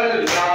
Hey,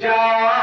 जा